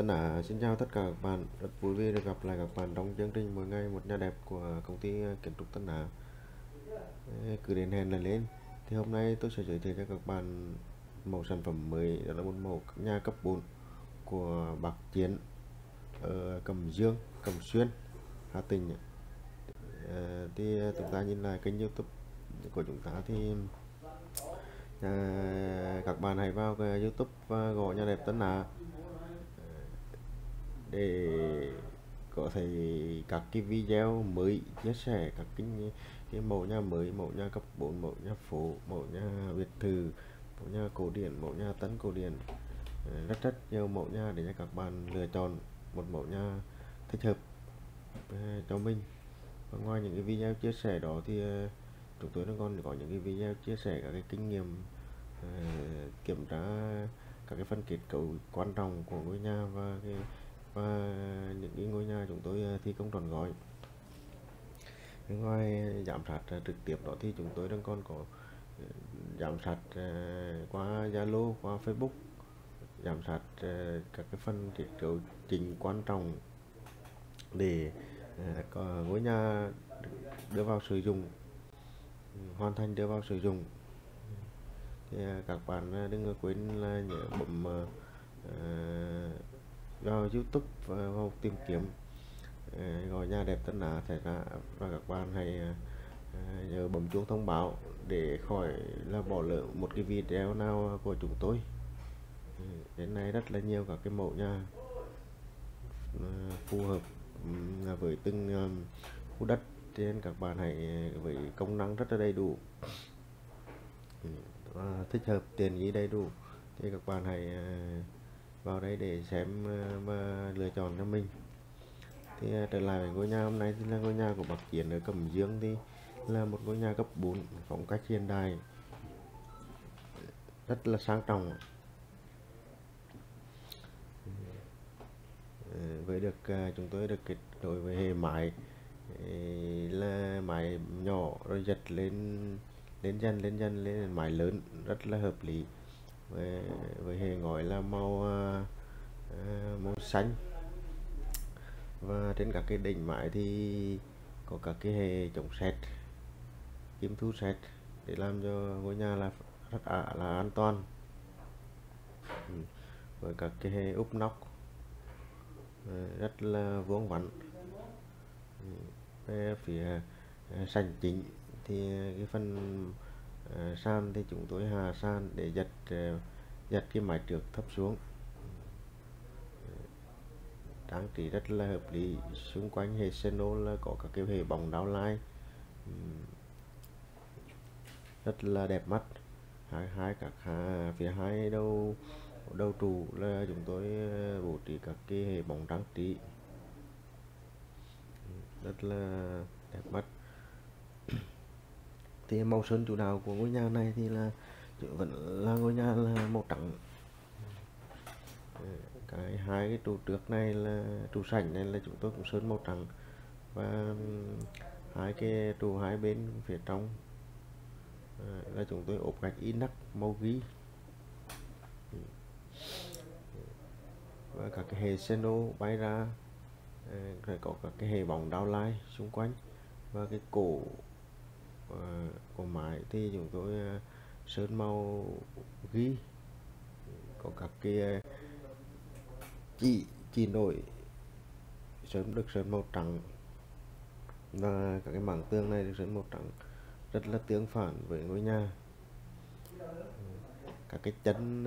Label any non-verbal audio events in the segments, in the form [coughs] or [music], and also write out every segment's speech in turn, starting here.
Tân Á. Xin chào tất cả các bạn. Rất vui vì được gặp lại các bạn trong chương trình mỗi ngày một nhà đẹp của công ty à, kiến trúc Tân Á. Cứ đến hẹn là lên. Thì hôm nay tôi sẽ giới thiệu cho các bạn mẫu sản phẩm mới đó là một mẫu nhà cấp 4 của bạc Chiến ở ờ, Cẩm Dương Cẩm Xuyên Hà Tĩnh. Ờ, thì chúng ta nhìn lại kênh YouTube của chúng ta thì à, các bạn hãy vào cái YouTube và gọi nhà đẹp Tân Á để có thể các cái video mới chia sẻ các cái, cái mẫu nhà mới mẫu nhà cấp 4 mẫu nhà phố mẫu nhà biệt thự mẫu nhà cổ điển mẫu nhà tấn cổ điển. Ờ, rất rất nhiều mẫu nhà để cho các bạn lựa chọn một mẫu nhà thích hợp ờ, cho mình. Và ngoài những cái video chia sẻ đó thì ờ, chúng tôi còn có những cái video chia sẻ các cái kinh nghiệm kiểm tra các cái phân kết cấu quan trọng của ngôi nhà và cái và những cái ngôi nhà chúng tôi à, thi công trọn gói. Ngoài giám sát à, trực tiếp đó thì chúng tôi đang còn có à, giám sát qua Zalo qua Facebook giám sát các cái phần kết cấu chính quan trọng để có ngôi nhà đưa vào sử dụng hoàn thành đưa vào sử dụng. Thì các bạn đừng quên là nhớ bấm uh, vào YouTube ờ, và vào tìm kiếm. Ờ, gọi nhà đẹp Tân Á xảy ra và các bạn hãy ờ, nhớ bấm chuông thông báo để khỏi là bỏ lỡ một cái video nào của chúng tôi. Ừ, đến nay rất là nhiều các cái mẫu nhà phù hợp ừ, với từng khu đất. Nên các bạn hãy với công năng rất là đầy đủ. Ừ, thích hợp tiền ý đầy đủ. Thì các bạn hãy vào đây để xem ờ, và lựa chọn cho mình. Thì ờ, trở lại với ngôi nhà hôm nay thì là ngôi nhà của bác Chiến ở Cẩm Dương thì là một ngôi nhà cấp 4 phong cách hiện đại, rất là sang trọng. Ờ, với được chúng tôi được kết nối với hệ máy là máy nhỏ rồi giật lên lên dần lên dần lên máy lớn, rất là hợp lý với, với hệ ngói là màu à, à, màu xanh. Và trên các cái đỉnh mái thì có các cái hệ chống sét kim thu sét để làm cho ngôi nhà là rất à, là an toàn. Ừ, với các cái hệ úp nóc à, rất là vuông vắn. Ừ, về phía à, sành chính thì cái phần Ờ, san thì chúng tôi hạ san để giật ờ, giật cái mái trượt thấp xuống. Ờ, trang trí rất là hợp lý. Xung quanh hệ seno là có các cái hệ bóng đáo lai. Ừ, rất là đẹp mắt. Hai hai các hà, phía hai đầu đầu trụ là chúng tôi bố trí các cái hệ bóng trang trí. Ừ, rất là đẹp mắt thì màu sơn chủ đạo của ngôi nhà này thì là vẫn là ngôi nhà là màu trắng. Cái hai cái trụ trước này là trụ sảnh này là chúng tôi cũng sơn màu trắng và hai cái trụ hai bên phía trong à, là chúng tôi ốp gạch inox màu ghi. Và các cái hệ seno bay ra à, rồi có các cái hệ bóng đao lai xung quanh và cái cổ Ờ, của máy thì chúng tôi ờ, sơn màu ghi, có các cái ờ, chỉ chỉ nổi sơn, được sơn màu trắng. Và các cái mảng tường này được sơn màu trắng, rất là tương phản với ngôi nhà. Các cái chân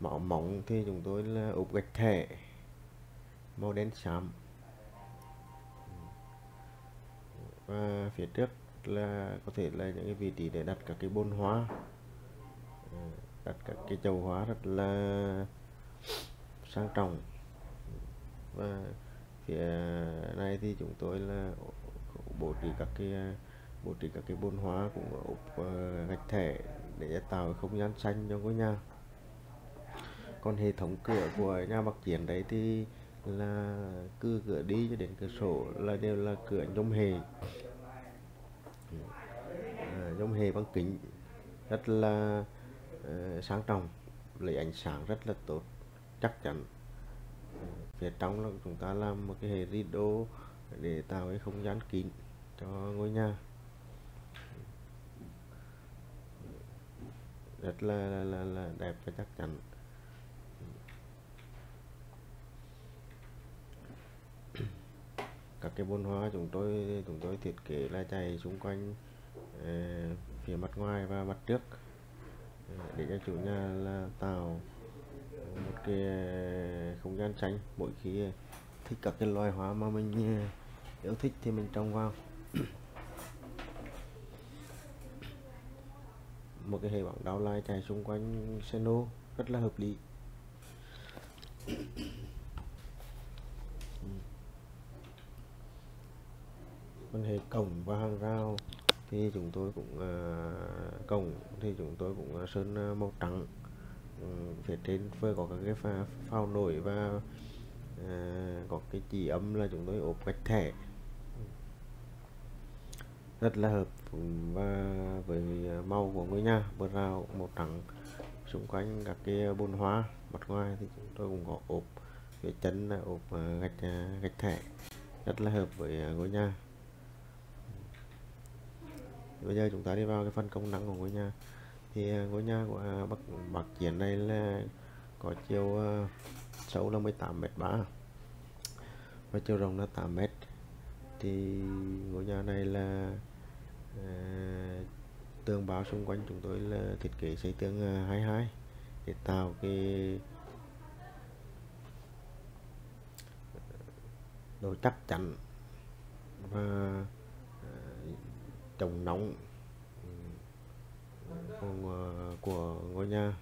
mỏ mỏng thì chúng tôi là ốp gạch thẻ, màu đen xám. Và phía trước là có thể là những cái vị trí để đặt các cái bồn hoa ừ, đặt các cái chậu hoa rất là sang trọng. Và phía này thì chúng tôi là bố trí các cái, bố trí các cái bồn hoa cũng ốp gạch thẻ để tạo không gian xanh cho ngôi nhà. Còn hệ thống cửa của nhà bác chiến đấy thì là cứ cửa đi cho đến cửa sổ là đều là cửa nhôm hề trong hệ hề kính rất là ờ, uh, sáng trọng lấy ánh sáng rất là tốt chắc chắn. Phía trong là chúng ta làm một cái hệ rido để tạo cái không gian kín cho ngôi nhà. Rất là, là, là, là đẹp và chắc chắn. Các cái bồn hoa chúng tôi chúng tôi thiết kế là chạy xung quanh Ờ, phía mặt ngoài và mặt trước. Ờ, để cho chủ nhà là tạo một cái ờ, không gian tránh mỗi khi thích các cái loài hoa mà mình yêu thích thì mình trồng vào. [coughs] Một cái hệ bóng đau lai chạy xung quanh seno rất là hợp lý. [coughs] Quan hệ cổng và hàng rào thì chúng tôi cũng uh, cổng thì chúng tôi cũng uh, sơn uh, màu trắng. Um, phía trên vừa có các cái pha, phao nổi và uh, có cái chỉ âm là chúng tôi ốp gạch thẻ. Rất là hợp và với màu của ngôi nhà bờ rào màu trắng. Xung quanh các cái bồn hoa mặt ngoài thì chúng tôi cũng có ốp. Phía chân là ốp gạch gạch thẻ. Rất là hợp với ngôi nhà bây giờ chúng ta đi vào cái phần công năng của ngôi nhà. Thì à, ngôi nhà của à, bậc bác chiến này là có chiều à, sâu là 18 mét ba và chiều rộng là 8 mét. Thì ngôi nhà này là à, tường bao xung quanh chúng tôi là thiết kế xây tường 22 để tạo cái độ chắc chắn và chống nóng ừ, của, ờ, của ngôi nhà.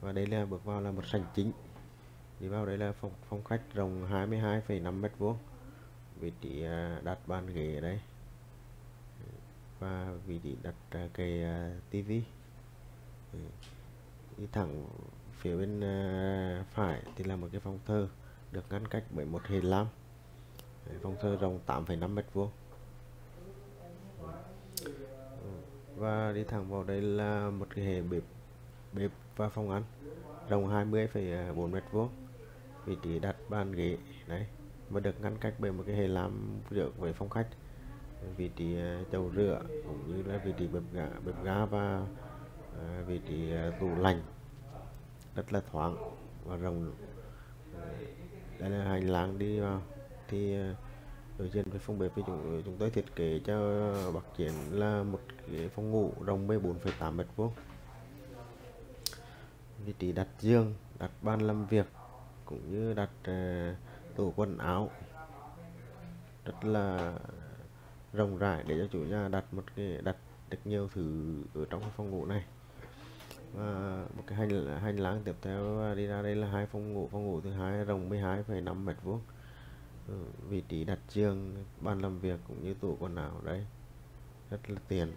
Và đây là bước vào là một sảnh chính. Đi vào đây là phòng phòng khách rộng 22,5 mét vuông. Vị trí à, đặt bàn ghế ở đây. Và vị trí đặt à, cái à, cây tivi ừ. đi thẳng phía bên phải thì là một cái phòng thờ được ngăn cách bởi một hệ lam phòng thờ rộng 8,5 mét vuông. Và đi thẳng vào đây là một cái hệ bếp bếp và phòng ăn. Rộng 20,4 mét vuông. Vị trí đặt bàn ghế đấy. Mà được ngăn cách bởi một cái hệ làm rửa với phòng khách. Vị trí à, chậu rửa cũng như là vị trí bếp ga bếp ga và à, vị trí à, tủ lạnh. Rất là thoáng và rộng. Ờ, đây là hành lang đi vào. Thì uh, đối diện với phòng bếp thì chúng chúng tôi thiết kế cho bác chiến là một cái phòng ngủ rộng 14,8 mét vuông. Vị trí đặt giường đặt bàn làm việc cũng như đặt uh, tủ quần áo rất là rộng rãi để cho chủ nhà đặt một cái đặt được nhiều thứ ở trong phòng ngủ này. Và một cái hành hành lang tiếp theo đi ra đây là hai phòng ngủ. Phòng ngủ thứ hai rộng 12,5 mét vuông. Ừ, vị trí đặt giường bàn làm việc cũng như tủ quần áo đấy rất là tiền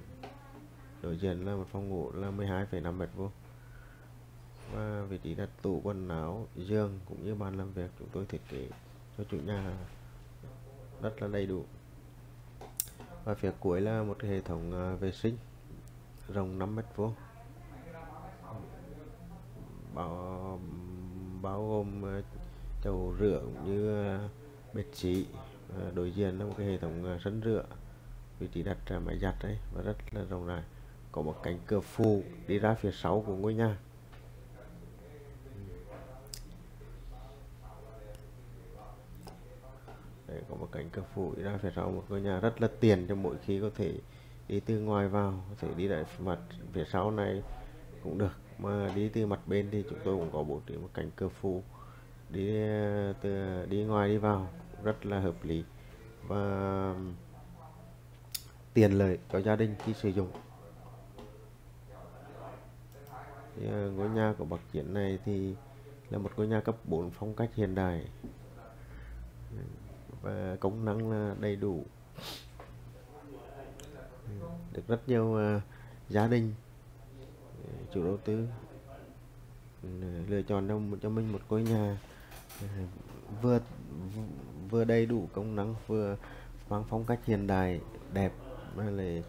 đối diện là một phòng ngủ là 12,5 mét vuông. Và vị trí đặt tủ quần áo giường cũng như bàn làm việc chúng tôi thiết kế cho chủ nhà rất là đầy đủ. Và phía cuối là một hệ thống à, vệ sinh rộng 5 mét vuông. Bao bao gồm à, chậu rửa cũng như à, vị trí ờ, đối diện là một cái hệ thống ờ, sân rửa vị trí đặt ờ, máy giặt đấy và rất là rộng rãi. Có một cánh cửa phụ đi ra phía sau của ngôi nhà. Đấy, có một cánh cửa phụ đi ra phía sau một ngôi nhà rất là tiền cho mỗi khi có thể đi từ ngoài vào có thể đi lại mặt phía sau này cũng được. Mà đi từ mặt bên thì chúng tôi cũng có bố trí một cánh cửa phụ đi từ đi ngoài đi vào rất là hợp lý. Và tiền lợi cho gia đình khi sử dụng. Thì, à, ngôi nhà của bậc chiến này thì là một ngôi nhà cấp 4 phong cách hiện đại. Và công năng là đầy đủ. Được rất nhiều uh, gia đình à, chủ đầu tư ừ, lựa chọn cho, cho mình một ngôi nhà vừa vừa đầy đủ công năng vừa mang phong cách hiện đại đẹp mà lại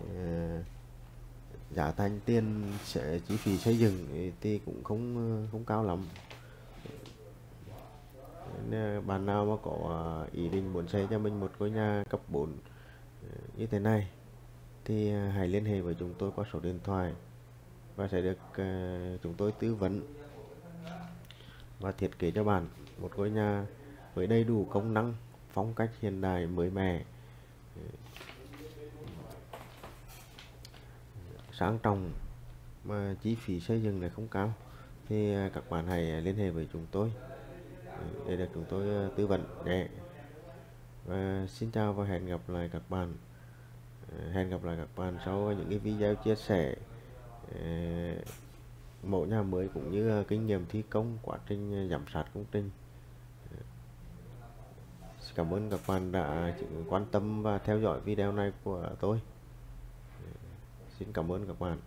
uh, giá thành tiền sẽ chi phí xây dựng thì cũng không ờ, không cao lắm. Nên bạn nào mà có ờ, ý định muốn xây cho mình một ngôi nhà cấp 4 như thế này thì hãy liên hệ với chúng tôi qua số điện thoại và sẽ được chúng tôi tư vấn và thiết kế cho bạn một ngôi nhà với đầy đủ công năng, phong cách hiện đại mới mẻ. Sáng trọng mà chi phí xây dựng lại không cao, thì à, các bạn hãy liên hệ với chúng tôi ừ, để được chúng tôi à, tư vấn nhé. Và xin chào và hẹn gặp lại các bạn ừ, hẹn gặp lại các bạn sau những cái video chia sẻ ừ, mẫu nhà mới cũng như à, kinh nghiệm thi công quá trình giám sát công trình cảm ơn các bạn đã quan tâm và theo dõi video này của tôi. Xin cảm ơn các bạn.